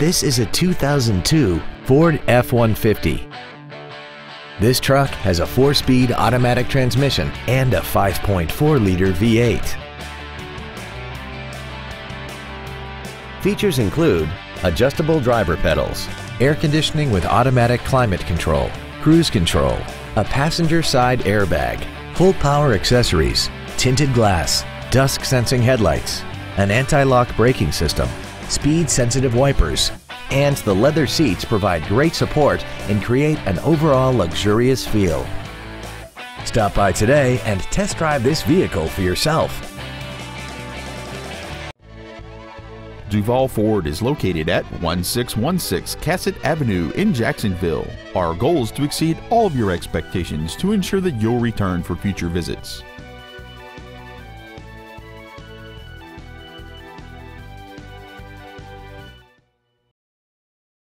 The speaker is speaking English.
This is a 2002 Ford F-150. This truck has a four-speed automatic transmission and a 5.4-liter V8. Features include adjustable driver pedals, air conditioning with automatic climate control, cruise control, a passenger side airbag, full power accessories, tinted glass, dusk sensing headlights, an anti-lock braking system, speed sensitive wipers, and the leather seats provide great support and create an overall luxurious feel. Stop by today and test drive this vehicle for yourself. Duval Ford is located at 1616 Cassat Avenue in Jacksonville. Our goal is to exceed all of your expectations to ensure that you'll return for future visits.